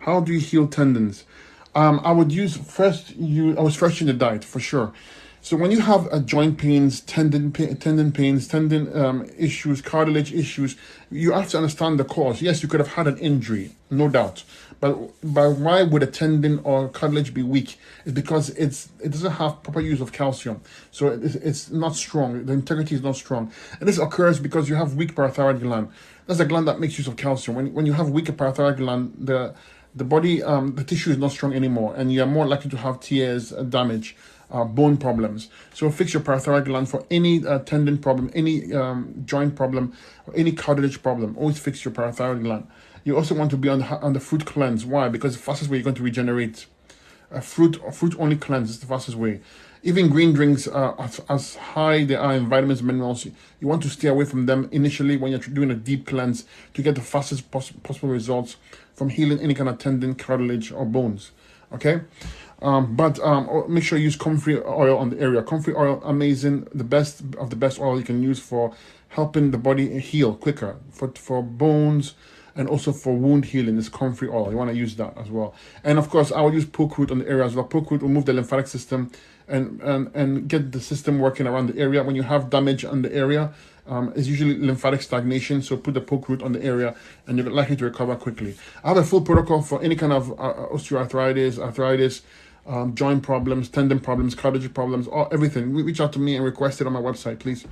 How do you heal tendons? Um, I would use first. You, I was fresh in the diet for sure. So when you have uh, joint pains, tendon tendon pains, tendon um, issues, cartilage issues, you have to understand the cause. Yes, you could have had an injury, no doubt, but but why would a tendon or cartilage be weak? It's because it's it doesn't have proper use of calcium, so it's, it's not strong. The integrity is not strong, and this occurs because you have weak parathyroid gland. That's a gland that makes use of calcium. When when you have weaker parathyroid gland, the the body um, the tissue is not strong anymore, and you are more likely to have tears, uh, damage uh, bone problems. So fix your parathyroid gland for any uh, tendon problem, any um, joint problem, or any cartilage problem. Always fix your parathyroid gland. You also want to be on the, on the fruit cleanse. Why? Because the fastest way you're going to regenerate. Fruit fruit only cleanse is the fastest way. Even green drinks, uh, as, as high they are in vitamins and minerals, you want to stay away from them initially when you're doing a deep cleanse to get the fastest pos- possible results from healing any kind of tendon, cartilage, or bones. Okay? Um, but um, make sure you use comfrey oil on the area. Comfrey oil, amazing, the best of the best oil you can use for helping the body heal quicker for for bones and also for wound healing. Is comfrey oil. You want to use that as well. And of course, I would use poke root on the area as well. Poke root will move the lymphatic system and and and get the system working around the area. When you have damage on the area, um, is usually lymphatic stagnation. So put the poke root on the area and you're likely to recover quickly. I have a full protocol for any kind of uh, osteoarthritis, arthritis, um, joint problems, tendon problems, cartilage problems, all everything. Reach out to me and request it on my website, please.